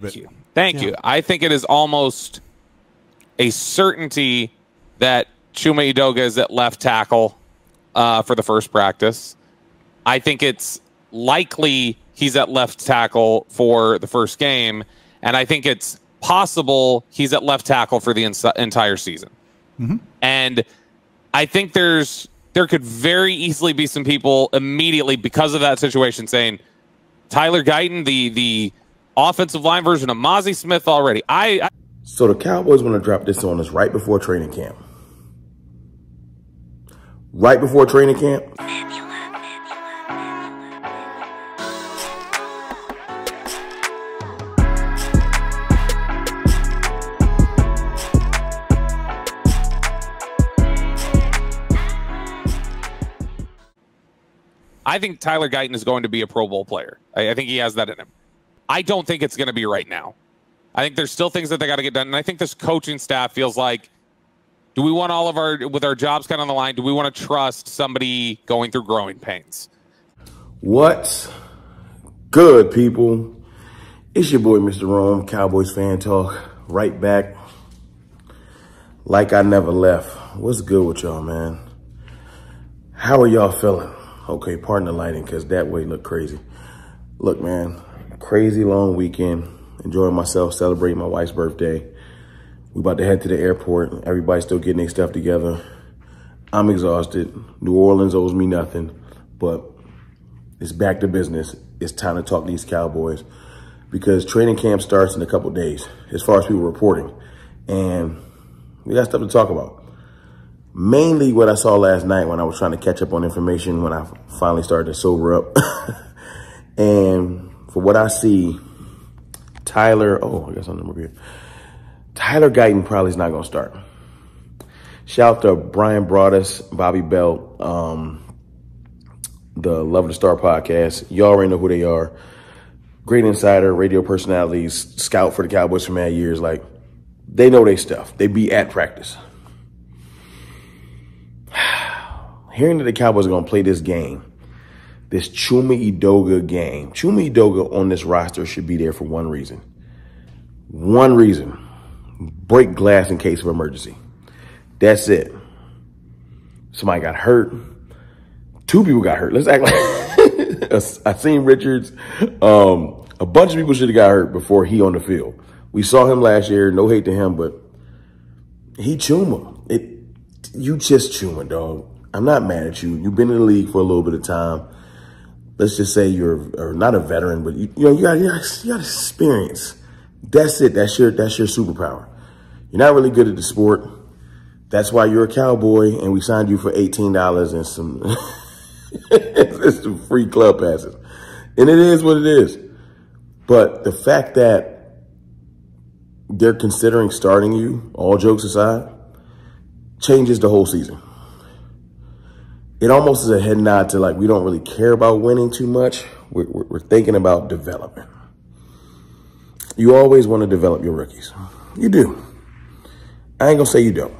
Thank you. Thank yeah. you. I think it is almost a certainty that Chuma Edoga is at left tackle uh, for the first practice. I think it's likely he's at left tackle for the first game, and I think it's possible he's at left tackle for the ins- entire season. Mm-hmm. And I think there's there could very easily be some people immediately because of that situation saying Tyler Guyton, the the offensive line version of Mazi Smith already. I, I so the Cowboys want to drop this on us right before training camp. Right before training camp. I think Tyler Guyton is going to be a Pro Bowl player. I, I think he has that in him. I don't think it's going to be right now. I think there's still things that they got to get done. And I think this coaching staff feels like do we want all of our, with our jobs kind of on the line, do we want to trust somebody going through growing pains? What's good, people? It's your boy, Mr. Rome, Cowboys fan talk, right back like I never left. What's good with y'all, man? How are y'all feeling? Okay, pardon the lighting because that way look crazy. Look, man, crazy long weekend, enjoying myself, celebrating my wife's birthday. We about to head to the airport. Everybody's still getting their stuff together. I'm exhausted. New Orleans owes me nothing, but it's back to business. It's time to talk these Cowboys because training camp starts in a couple days as far as people reporting. And we got stuff to talk about. Mainly what I saw last night when I was trying to catch up on information when I finally started to sober up. and for what I see, Tyler, oh, I guess I'm number here. Tyler Guyton probably is not going to start. Shout out to Bryan Broaddus, Bobby Belt, um, the Love of the Star podcast. Y'all already know who they are. Great insider, radio personalities, scout for the Cowboys for many years. Like, they know their stuff. They be at practice. Hearing that the Cowboys are going to play this game this Chuma Edoga game. Chuma Edoga on this roster should be there for one reason. One reason. Break glass in case of emergency. That's it. Somebody got hurt. Two people got hurt. Let's act like Asim Richards. Um, a bunch of people should have got hurt before he on the field. We saw him last year. No hate to him, but he Chuma. It you just Chuma, dog. I'm not mad at you. You've been in the league for a little bit of time let's just say you're not a veteran, but you, you know, you got, you got, you got experience. That's it. That's your, that's your superpower. You're not really good at the sport. That's why you're a cowboy and we signed you for $18 and some, some free club passes. And it is what it is. But the fact that they're considering starting you, all jokes aside, changes the whole season it almost is a head nod to like, we don't really care about winning too much. We're, we're, we're thinking about development. You always want to develop your rookies. You do. I ain't gonna say you don't.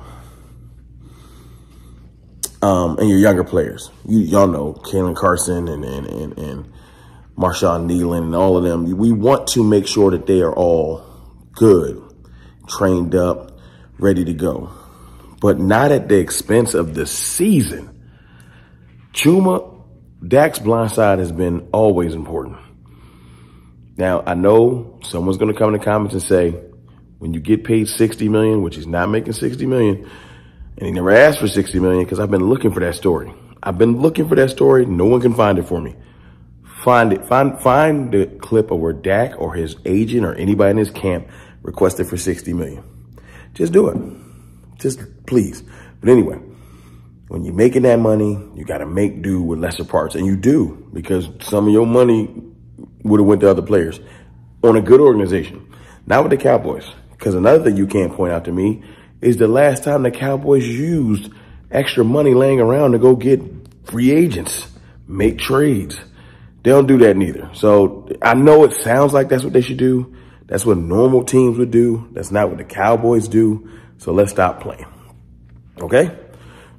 Um, and your younger players. You y'all know Caelen Carson and and and, and Marshawn Kneeland and all of them. We want to make sure that they are all good, trained up, ready to go. But not at the expense of the season. Chuma, Dak's blind side has been always important. Now, I know someone's going to come in the comments and say, when you get paid 60 million, which he's not making 60 million, and he never asked for 60 million because I've been looking for that story. I've been looking for that story. No one can find it for me. Find it. Find, find the clip of where Dak or his agent or anybody in his camp requested for 60 million. Just do it. Just please. But anyway, when you're making that money, you got to make do with lesser parts. And you do because some of your money would have went to other players on a good organization, not with the Cowboys. Because another thing you can't point out to me is the last time the Cowboys used extra money laying around to go get free agents, make trades. They don't do that neither. So I know it sounds like that's what they should do. That's what normal teams would do. That's not what the Cowboys do. So let's stop playing. Okay?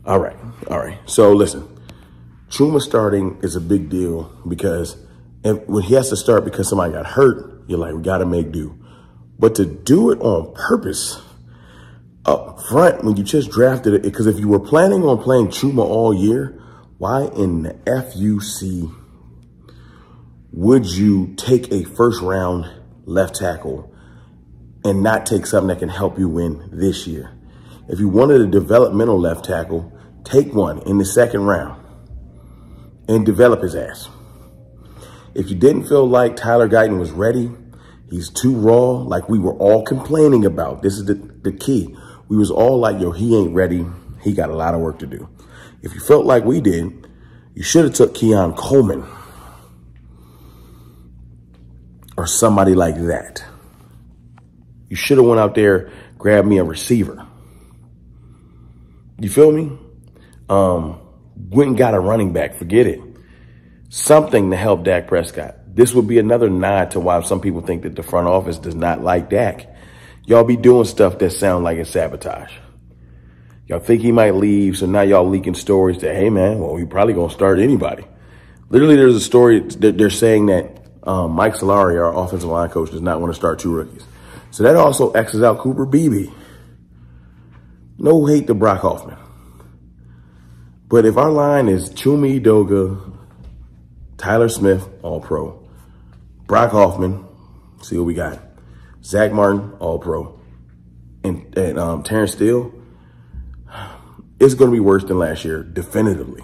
All right. All right. So listen, Chuma starting is a big deal because and when he has to start because somebody got hurt, you're like, we got to make do. But to do it on purpose up front when you just drafted it, because if you were planning on playing Chuma all year, why in the FUC would you take a first round left tackle and not take something that can help you win this year? If you wanted a developmental left tackle, take one in the second round and develop his ass. If you didn't feel like Tyler Guyton was ready, he's too raw, like we were all complaining about. This is the, the key. We was all like, yo, he ain't ready. He got a lot of work to do. If you felt like we did, you should have took Keon Coleman or somebody like that. You should have went out there, grabbed me a receiver. You feel me? Um, went and got a running back. Forget it. Something to help Dak Prescott. This would be another nod to why some people think that the front office does not like Dak. Y'all be doing stuff that sound like it's sabotage. Y'all think he might leave, so now y'all leaking stories that, hey man, well, he probably gonna start anybody. Literally, there's a story that they're saying that um, Mike Solari, our offensive line coach, does not want to start two rookies. So that also X's out Cooper Beebe. No hate to Brock Hoffman. But if our line is Chuma Edoga, Tyler Smith, all pro, Brock Hoffman, see what we got. Zack Martin, all pro, and, and um, Terence Steele, it's going to be worse than last year, definitively.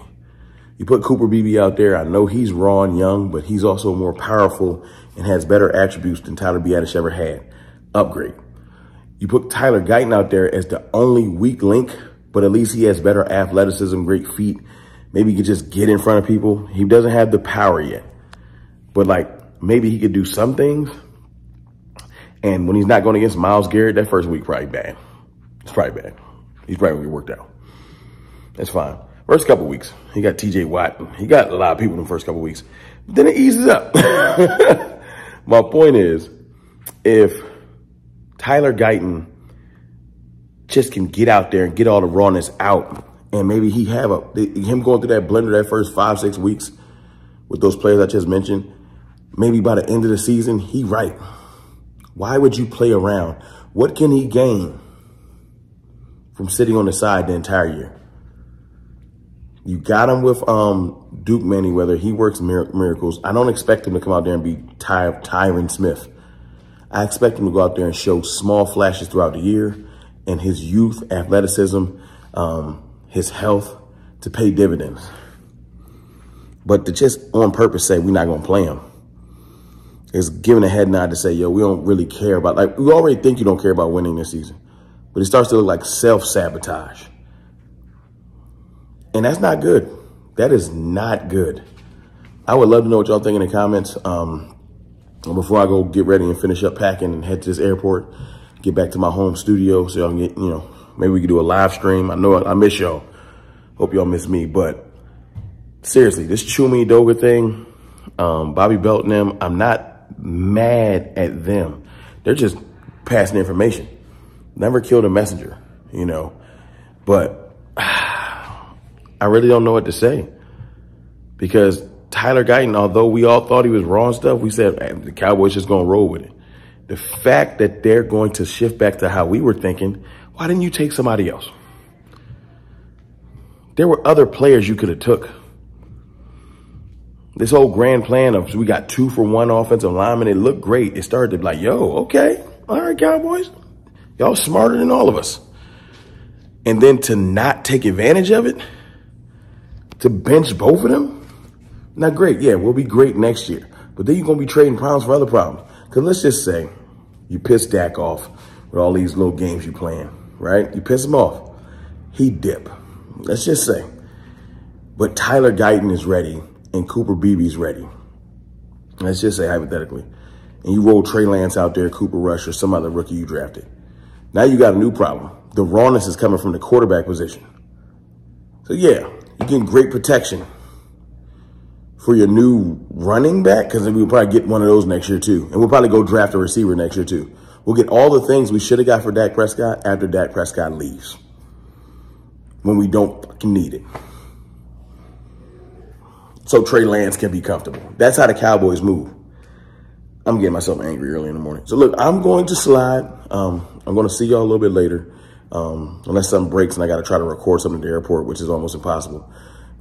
You put Cooper Beebe out there. I know he's raw and young, but he's also more powerful and has better attributes than Tyler Biadasz ever had. Upgrade. You put Tyler Guyton out there as the only weak link, but at least he has better athleticism, great feet. Maybe he could just get in front of people. He doesn't have the power yet, but like maybe he could do some things. And when he's not going against Myles Garrett, that first week probably bad. It's probably bad. He's probably to be worked out. That's fine. First couple weeks, he got TJ Watt. He got a lot of people in the first couple weeks. But then it eases up. My point is, if Tyler Guyton just can get out there and get all the rawness out, and maybe he have a him going through that blender that first five six weeks with those players I just mentioned. Maybe by the end of the season, he right. Why would you play around? What can he gain from sitting on the side the entire year? You got him with um, Duke Manyweather. He works mir miracles. I don't expect him to come out there and be Ty Tyron Smith. I expect him to go out there and show small flashes throughout the year and his youth, athleticism, um, his health to pay dividends. But to just on purpose say we're not going to play him is giving a head nod to say, yo, we don't really care about, like, we already think you don't care about winning this season. But it starts to look like self-sabotage. And that's not good. That is not good. I would love to know what y'all think in the comments. Um, before I go get ready and finish up packing and head to this airport, get back to my home studio so y'all can get, you know, maybe we can do a live stream. I know I miss y'all. Hope y'all miss me. But seriously, this Chuma Edoga thing, um, Bobby Belt and them, I'm not mad at them. They're just passing information. Never killed a messenger, you know. But I really don't know what to say because Tyler Guyton, although we all thought he was and stuff, we said the Cowboys just going to roll with it. The fact that they're going to shift back to how we were thinking, why didn't you take somebody else? There were other players you could have took. This whole grand plan of we got two for one offensive lineman, it looked great. It started to be like, yo, okay, all right, Cowboys, y'all smarter than all of us. And then to not take advantage of it, to bench both of them, not great. Yeah, we'll be great next year. But then you're going to be trading problems for other problems. Because let's just say you piss Dak off with all these little games you playing, right? You piss him off. He dip. Let's just say. But Tyler Guyton is ready and Cooper Beebe's ready. Let's just say hypothetically. And you roll Trey Lance out there, Cooper Rush, or some other rookie you drafted. Now you got a new problem. The rawness is coming from the quarterback position. So yeah, you're getting great protection for your new running back because we'll probably get one of those next year too. And we'll probably go draft a receiver next year too. We'll get all the things we should have got for Dak Prescott after Dak Prescott leaves when we don't fucking need it. So Trey Lance can be comfortable. That's how the Cowboys move. I'm getting myself angry early in the morning. So look, I'm going to slide. Um, I'm going to see y'all a little bit later. Um, unless something breaks and I got to try to record something at the airport, which is almost impossible.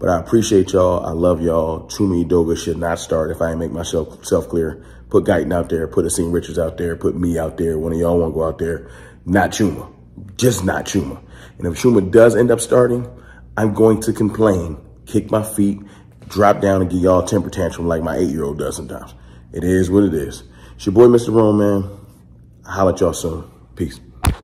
But I appreciate y'all. I love y'all. Chuma Doga should not start if I ain't make myself self clear. Put Guyton out there, put Asim Richards out there, put me out there. One of y'all want to go out there. Not Chuma. Just not Chuma. And if Chuma does end up starting, I'm going to complain, kick my feet, drop down and give y'all temper tantrum like my eight-year-old does sometimes. It is what it is. It's your boy, Mr. Rome, man. I'll holler at y'all soon. Peace.